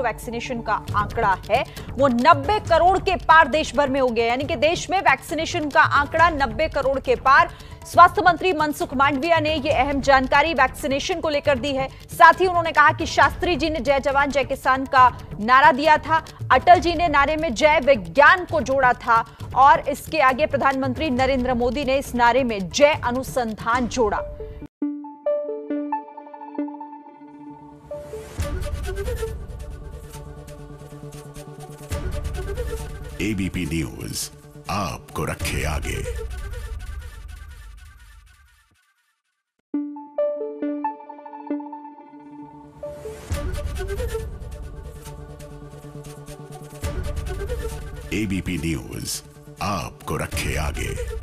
Vaccination का आंकड़ा है। वो 90 करोड़ के पार देश भर में हो गया यानी कि देश में वैक्सीनेशन का आंकड़ा 90 करोड़ के पार। स्वास्थ्य मंत्री मनसुख मांडविया ने ये अहम जानकारी वैक्सीनेशन को लेकर दी है। साथ ही उन्होंने कहा कि शास्त्री जी ने जय जवान, जय किसान का नारा दिया था। अटल जी ने नारे में जय विज्ञान को जोड़ा था। और इसके आगे प्रधानमंत्री नरेंद्र मोदी ने इस नारे में जय अनुसंधान जोड़ा। एबीपी न्यूज़ आपको रखे आगे। एबीपी न्यूज़ आपको रखे आगे।